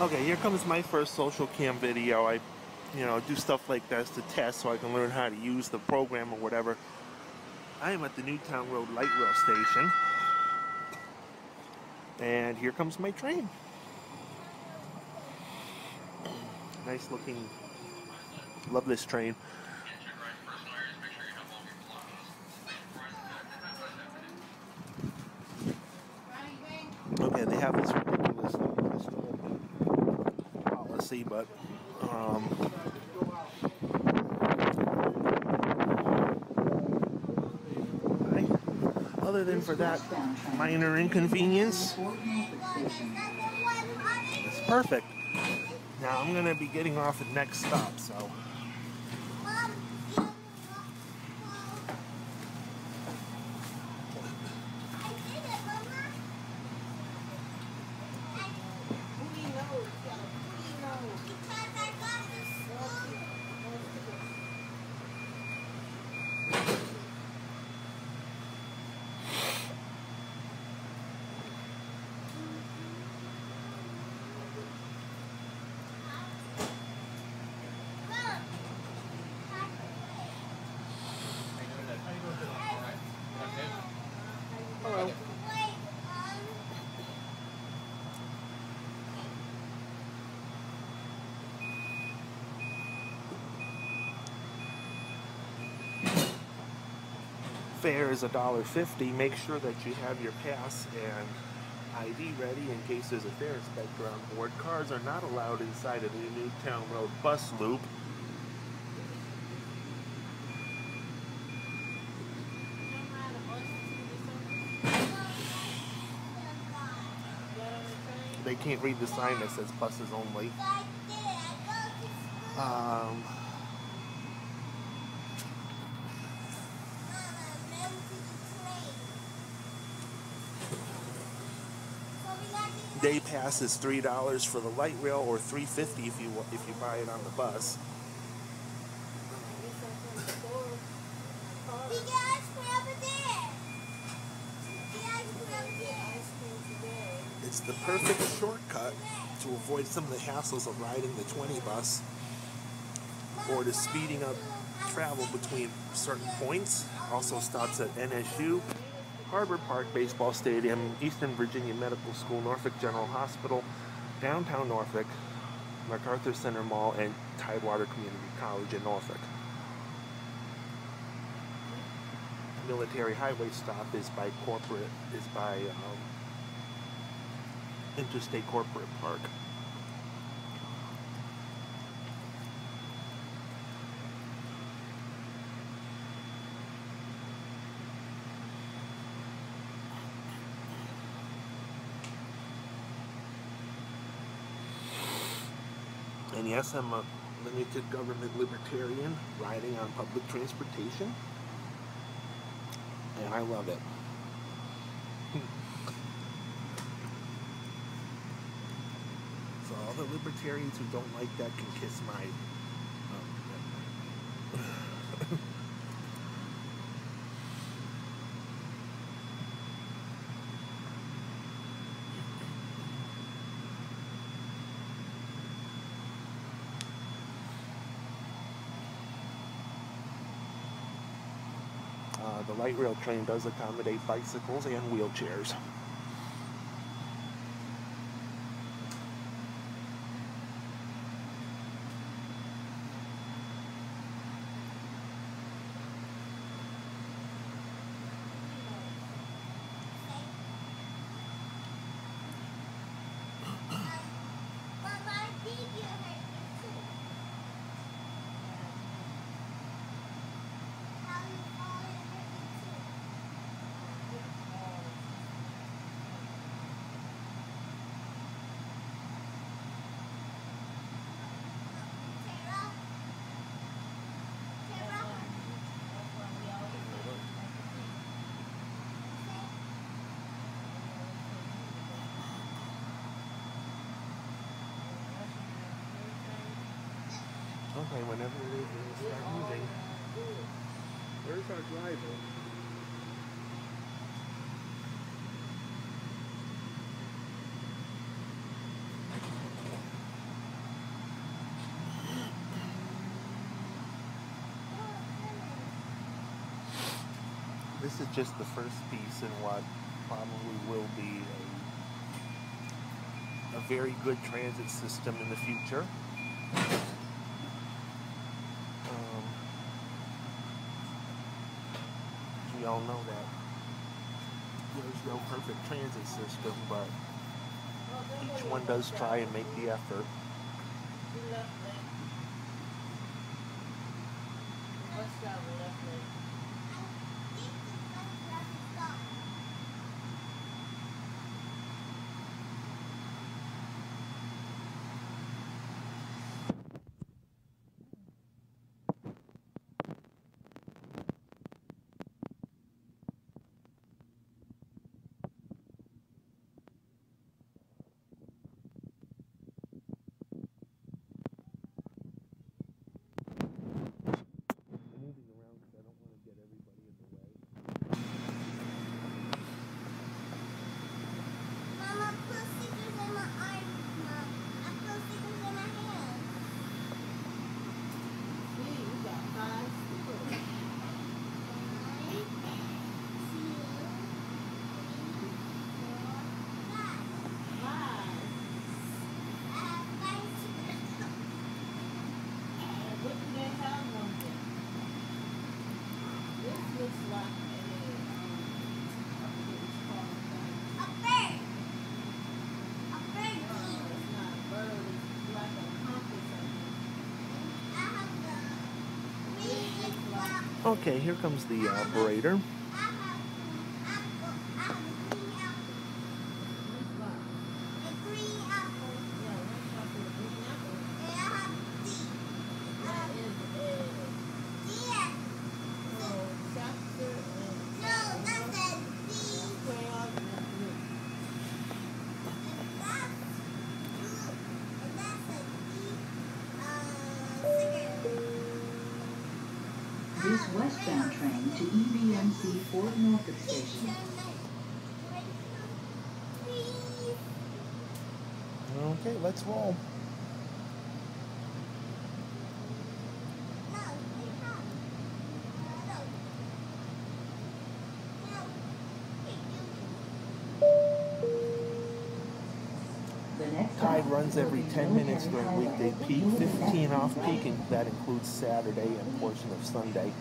Okay, here comes my first Socialcam video. I, you know, do stuff like this to test so I can learn how to use the program or whatever. I am at the Newtown Road Light Rail Station. And here comes my train. Nice looking, love this train. Okay, they have this ridiculous policy, but um, other than for that minor inconvenience, it's perfect. Now I'm gonna be getting off at next stop, so. Fare is $1.50. Make sure that you have your pass and ID ready in case there's a fare inspector on board. Cars are not allowed inside of the Newtown Road bus loop. They can't read the sign that says buses only. Um, day pass is three dollars for the light rail, or three fifty if you if you buy it on the bus. It's the perfect shortcut to avoid some of the hassles of riding the 20 bus or to speeding up travel between certain points. Also stops at NSU, Harbor Park Baseball Stadium, Eastern Virginia Medical School, Norfolk General Hospital, downtown Norfolk, MacArthur Center Mall, and Tidewater Community College in Norfolk. Military highway stop is by corporate, is by um, Interstate Corporate Park. Yes, I'm a limited government libertarian riding on public transportation. And I love it. so all the libertarians who don't like that can kiss my. Um, Uh, the light rail train does accommodate bicycles and wheelchairs. okay whenever it is it'll start moving. Where's our driver? This is just the first piece in what probably will be a, a very good transit system in the future. We all know that. There's no perfect transit system, but each one does try and make the effort. I'm moving around because I don't want to get everybody in the way. Mama, put stickers in my arm. Mom, I put stickers in my hand. One, two, three, four, five. I have five stickers. A bird. A bird king. I have the green flower. Okay, here comes the operator. To E EVMS Fort Norfolk Station. Okay, let's roll. No, we have. No. No. The Tide runs every 10 minutes during weekday peak, 15 off peak, and that includes Saturday and portion of Sunday.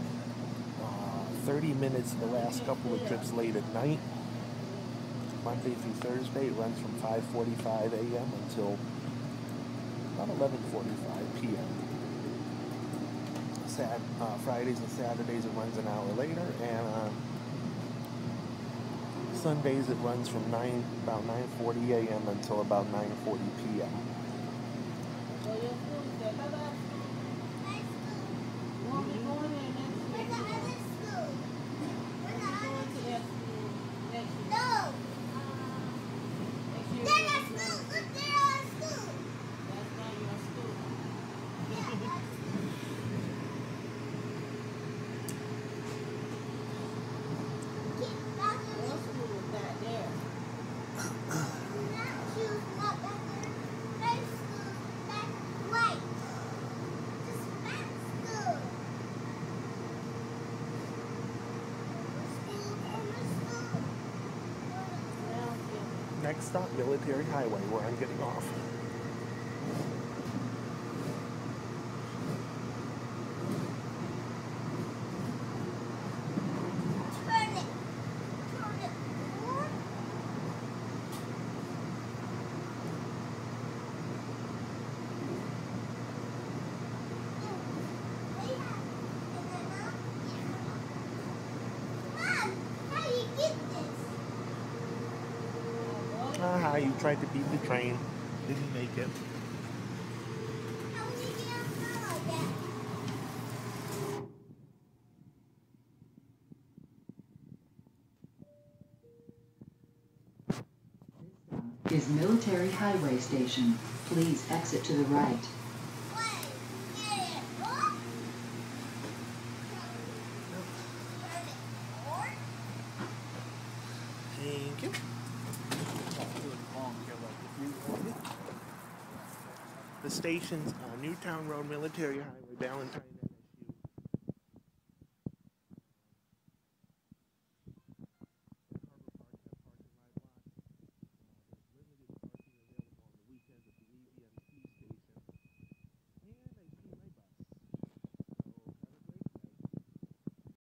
Uh, 30 minutes the last couple of trips late at night. Monday through Thursday, it runs from 5:45 a.m. until about 11:45 p.m. Sat, uh, Fridays and Saturdays it runs an hour later, and on Sundays it runs from 9 about 9:40 a.m. until about 9:40 p.m. Where's the other school? Where's the other No. They're not school. Look, they're all school. Yeah, that's Keep back in the Not choose not back there. There's school back right. Just back school. School, corner school. Next stop, Military Highway, where I'm getting off. Turn it. Turn it forward. Mom, how do you get this? Aha, you tried to beat the train. Didn't make it. Is Military Highway Station. Please exit to the right. One, get it. What? Turn it forward. Thank you. The station's uh, Newtown Road, Military Highway, Ballentine